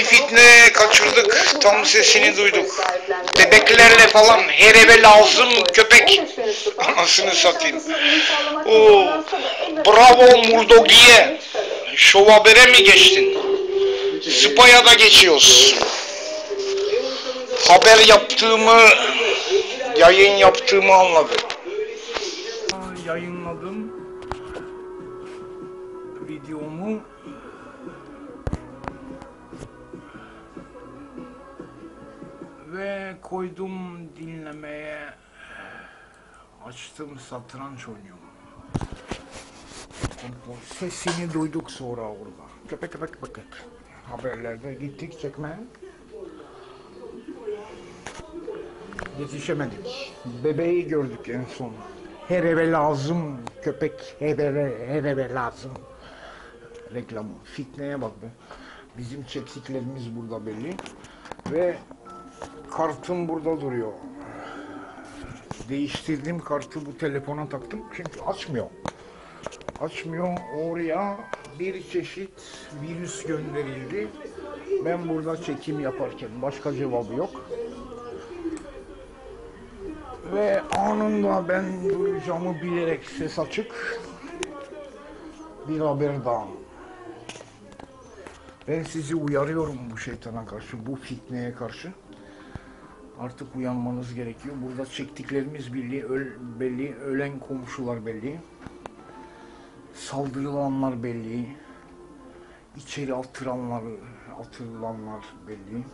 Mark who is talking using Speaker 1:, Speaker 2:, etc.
Speaker 1: Yeni fitne kaçırdık. Tam sesini duyduk. Bebeklerle falan her eve lazım köpek. Anasını satayım. Oo, bravo Murdogi'ye. Şov habere mi geçtin? Spa'ya da geçiyoruz. Haber yaptığımı, yayın yaptığımı anladım. Yayınladım videomu. Ve koydum dinlemeye. Açtım satranç oynuyorum. Sesini duyduk sonra orada. Köpek köpek köpek. Haberlerde gittik çekmeye. Yetişemedik. Bebeği gördük en son. Her eve lazım köpek. Her eve, her eve lazım. Reklamı. Fitneye bak be. Bizim çektiklerimiz burada belli. Ve kartım burada duruyor. Değiştirdim kartı bu telefona taktım çünkü açmıyor. Açmıyor. Oraya bir çeşit virüs gönderildi. Ben burada çekim yaparken başka cevabı yok. Ve anında ben duyacağımı bilerek ses açık bir haber daha. Ben sizi uyarıyorum bu şeytana karşı, bu fitneye karşı. Artık uyanmanız gerekiyor. Burada çektiklerimiz belli, öl- belli, ölen komşular belli. Saldırılanlar belli. İçeri attıranlar, atılanlar belli.